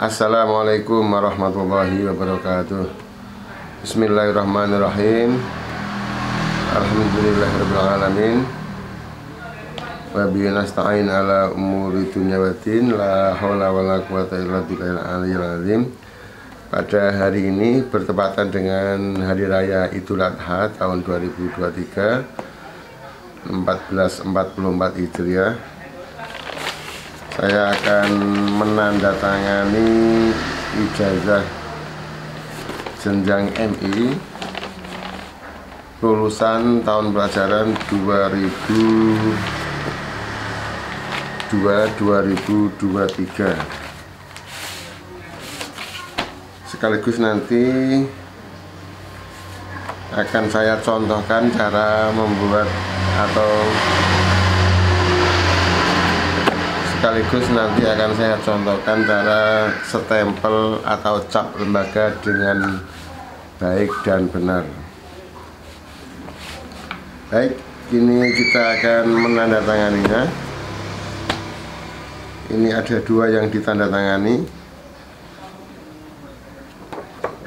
Assalamualaikum warahmatullahi wabarakatuh. Bismillahirrahmanirrahim. Alhamdulillahirrahmanirrahim Wabi nasta'in ala umuri dunia wa din. La hawla wa la quwata illa azim. Pada hari ini bertepatan dengan Hari Raya Idul Adha tahun 2023 1444 Hijriah saya akan menandatangani ijazah jenjang MI lulusan tahun pelajaran 2002 2023 sekaligus nanti akan saya contohkan cara membuat atau sekaligus nanti akan saya contohkan cara stempel atau cap lembaga dengan baik dan benar. Baik kini kita akan menandatanganinya. Ini ada dua yang ditandatangani.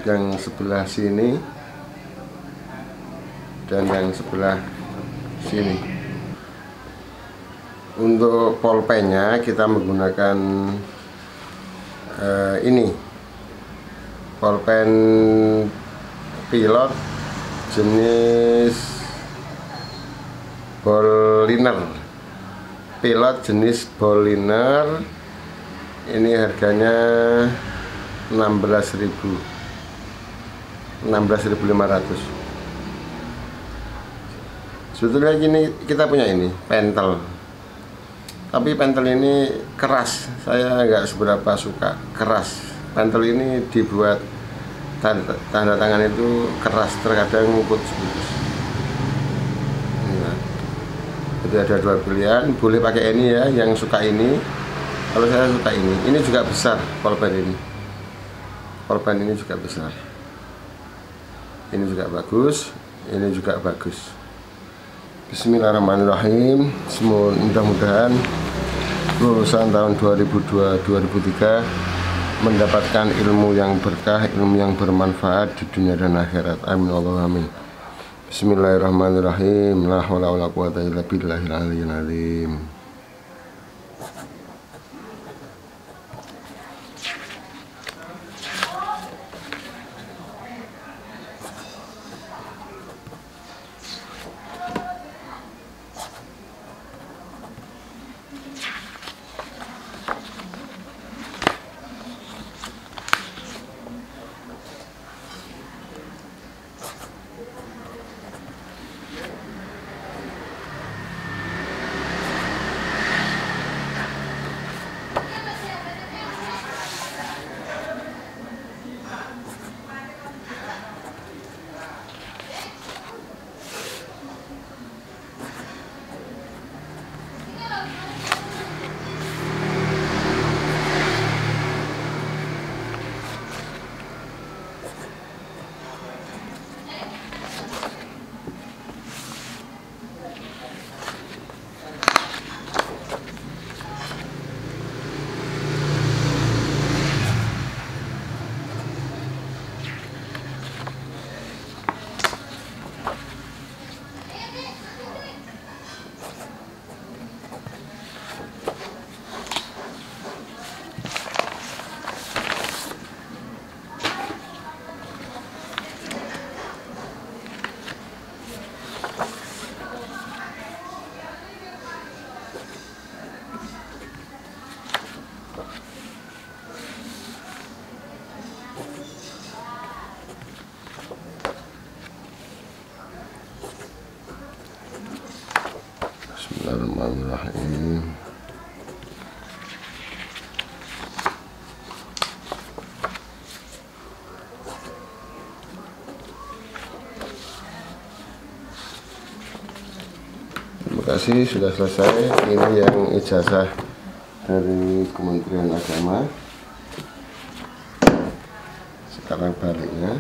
Yang sebelah sini dan yang sebelah sini untuk polpennya kita menggunakan uh, ini. Polpen pilot jenis boliner. Pilot jenis boliner. Ini harganya 16.000 16.500 sebetulnya gini kita punya ini pentel tapi pentel ini keras. Saya nggak seberapa suka. Keras. Pentel ini dibuat tanda, tanda tangan itu keras. Terkadang putus-putus nah, jadi ada dua pilihan. Boleh pakai ini ya yang suka ini. Kalau saya suka ini. Ini juga besar polpen ini. Polpen ini juga besar. Ini juga bagus. Ini juga bagus Bismillahirrahmanirrahim Semua mudah-mudahan lulusan tahun 2002-2003 mendapatkan ilmu yang berkah, ilmu yang bermanfaat di dunia dan akhirat. Amin Allah amin. Bismillahirrahmanirrahim. La haula wala quwata illa billahil aliyyil azim. Bismillahirrahmanirrahim. Terima kasih sudah selesai. Ini yang ijazah dari Kementerian Agama. Sekarang baliknya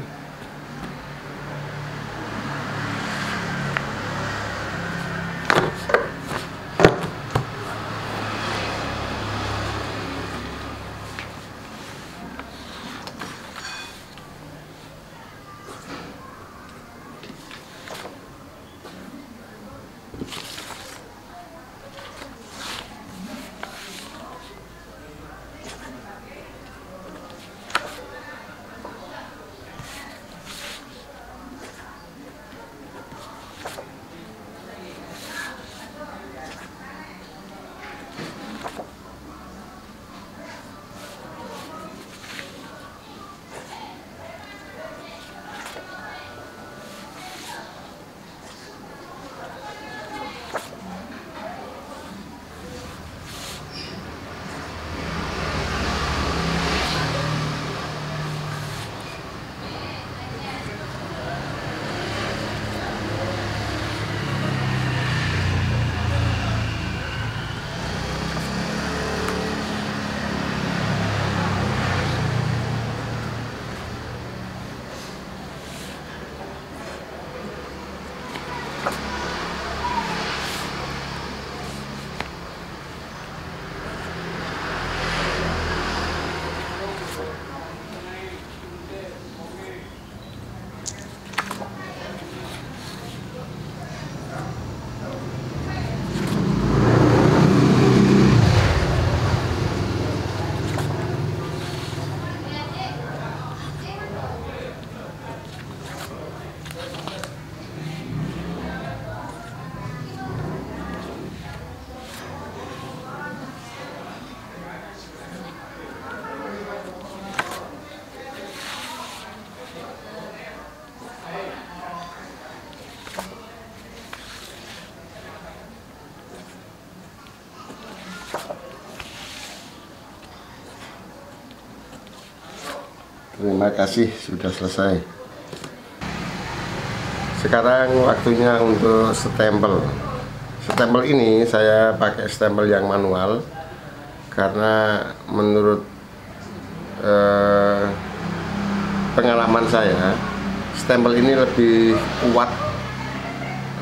terima kasih sudah selesai. Sekarang waktunya untuk stempel. Stempel ini saya pakai stempel yang manual karena menurut eh, pengalaman saya stempel ini lebih kuat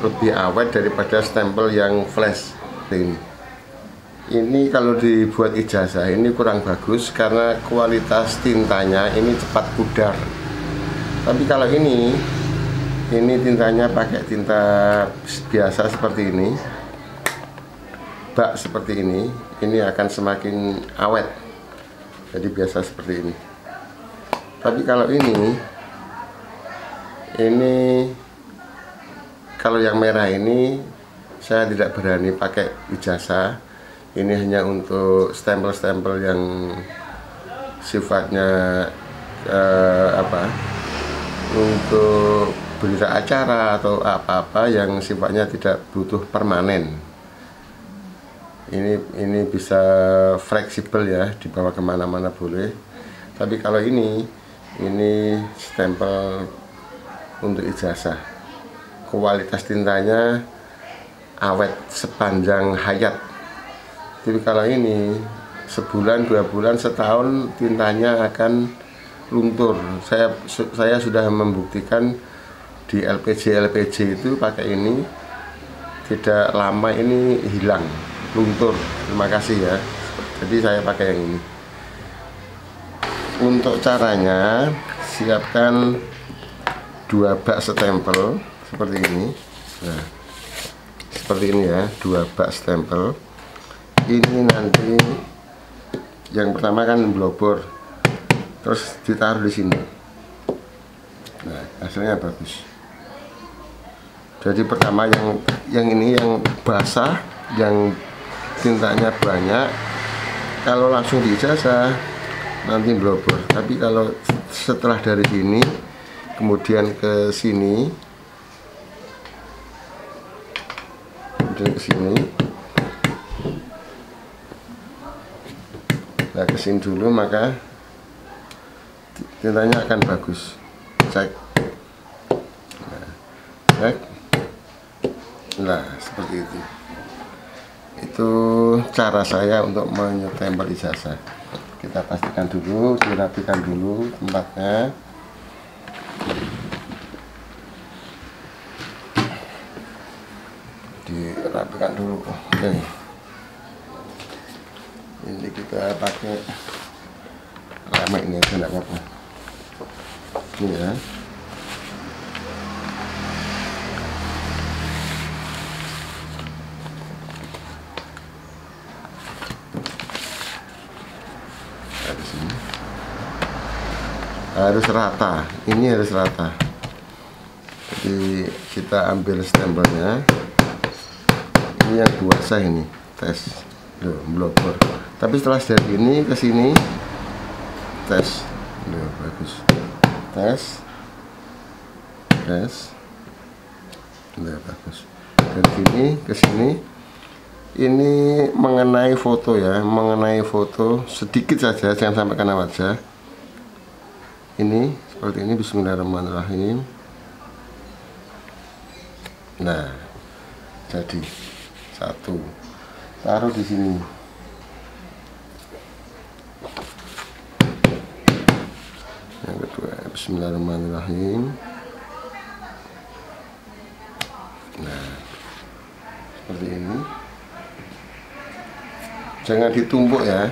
lebih awet daripada stempel yang flash ini ini kalau dibuat ijazah ini kurang bagus karena kualitas tintanya ini cepat pudar. Tapi kalau ini ini tintanya pakai tinta biasa seperti ini bak seperti ini ini akan semakin awet. Jadi biasa seperti ini. Tapi kalau ini ini kalau yang merah ini saya tidak berani pakai ijazah ini hanya untuk stempel-stempel yang sifatnya eh, apa? Untuk berita acara atau apa-apa yang sifatnya tidak butuh permanen. Ini ini bisa fleksibel ya dibawa ke mana-mana boleh. Tapi kalau ini ini stempel untuk ijazah. Kualitas tintanya awet sepanjang hayat jadi kalau ini sebulan dua bulan setahun tintanya akan luntur. Saya saya sudah membuktikan di LPG LPG itu pakai ini tidak lama ini hilang luntur. Terima kasih ya. Jadi saya pakai yang ini. Untuk caranya siapkan dua bak stempel seperti ini. Nah seperti ini ya dua bak stempel ini nanti yang pertama kan blobor terus ditaruh di sini. Nah hasilnya bagus. Jadi pertama yang yang ini yang basah yang tintanya banyak kalau langsung dijasa nanti blobor. Tapi kalau setelah dari sini kemudian ke sini kemudian ke sini ke sini dulu maka tintanya akan bagus. Cek. Nah, cek. Nah seperti itu. Itu cara saya untuk menyetempel ijazah. Kita pastikan dulu dirapikan dulu tempatnya. Dirapikan dulu oke. okay ini kita pakai lama ini aja enggak apa-apa. Ini ya. Harus rata ini harus rata jadi kita ambil stempelnya ini yang buasa ini tes Loh, tapi setelah dari ini ke sini tes. Loh, bagus. Tes. Tes. Loh, bagus. Dari sini ke sini. Ini mengenai foto ya mengenai foto sedikit saja jangan sampai kena wajah ini seperti ini bismillahirrahmanirrahim. Nah jadi satu taruh di sini. Yang kedua Bismillahirrahmanirrahim. Nah seperti ini. Jangan ditumpuk ya.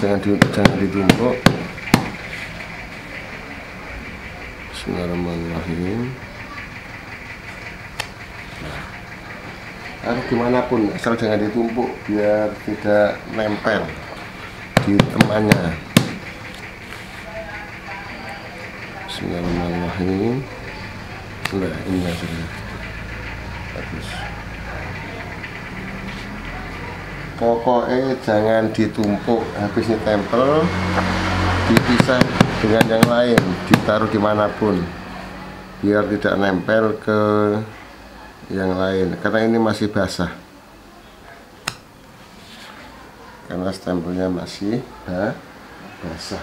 Jangan di, jangan ditumpuk. Bismillahirrahmanirrahim harus di mana pun asal jangan ditumpuk biar tidak nempel di temannya. Bismillahirrahmanirrahim. Nah ini hasilnya. Bagus. Pokoknya jangan ditumpuk habis tempel dipisah dengan yang lain ditaruh di mana pun biar tidak nempel ke yang lain karena ini masih basah. Karena stempelnya masih ha, basah.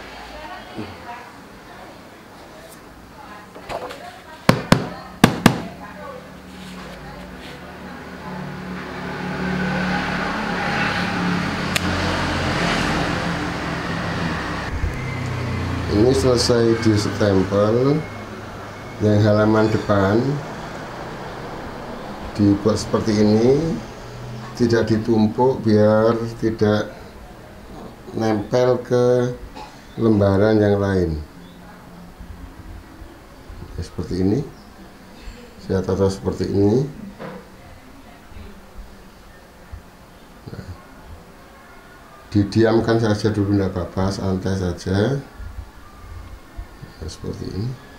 Ini selesai di stempel yang halaman depan dibuat seperti ini tidak ditumpuk biar tidak nempel ke lembaran yang lain. Ya, seperti ini. Saya tata seperti ini. Nah, didiamkan saja dulu tidak apa-apa santai saja. Nah, seperti ini